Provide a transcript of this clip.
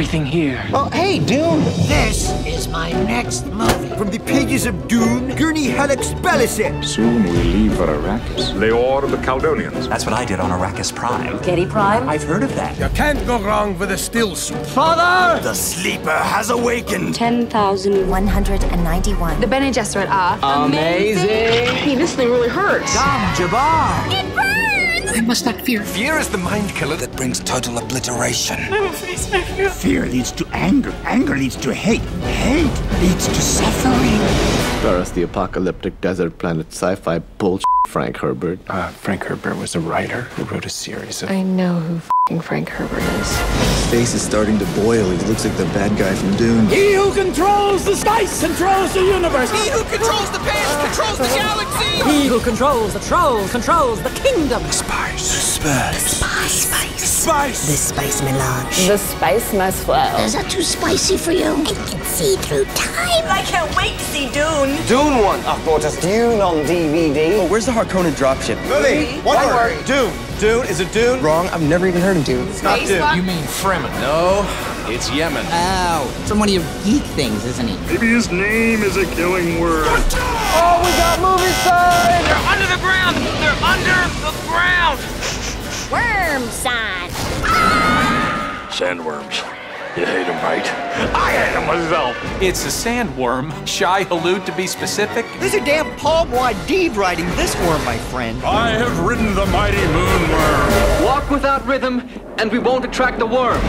anything here. Oh, hey, Dune. This is my next movie. From the pages of Dune, Gurney Halleck's baliset. Soon we leave for Arrakis. Leor of the Caledonians. That's what I did on Arrakis Prime. Giedi Prime? I've heard of that. You can't go wrong with a still suit. Father! The sleeper has awakened. 10,191. The Bene Gesserit are amazing. Hey, this thing really hurts. gom jabbar. It burns! I must not fear. Fear is the mind killer that brings total obliteration. I will face my fear. Fear leads to anger. Anger leads to hate. Hate leads to suffering. Whereas the apocalyptic desert planet sci-fi bullshit, Frank Herbert. Uh, Frank Herbert was a writer who wrote a series of. I know who Frank Herbert is. His face is starting to boil. He looks like the bad guy from Dune. He who controls the spice controls the universe. He who controls the pants controls the galaxy. He who controls the trolls controls the kingdom. Spice. Spice. Spice. Spice. Spice. The spice melange. The spice must flow. Is that too spicy for you? I can see through time. I can't wait to see Dune. Dune one. I've bought us Dune on DVD. Oh, where's the Harkonnen dropship? Movie. One, One word. word. Dune. Dune. Is it Dune? Wrong. I've never even heard of Dune. It's not Dune. You mean Fremen? No, it's Yemen. Oh, from one of your geek things, isn't he? Maybe his name is a killing word. Oh, we got movie sign! They're under the ground! They're under the ground! Worm sign. Sandworms. You hate them, right? I hate them myself. It's a sandworm. Shai-Hulud, to be specific. There's a damn palm wide deed riding this worm, my friend. I have ridden the mighty moonworm. Walk without rhythm, and we won't attract the worm.